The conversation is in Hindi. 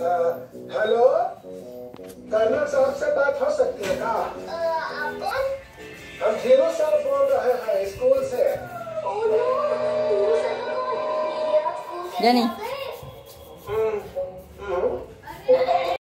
हेलो कर्नल साहब से बात हो सकती है का हम ज़ीरो सर बोल रहे हैं स्कूल से जानी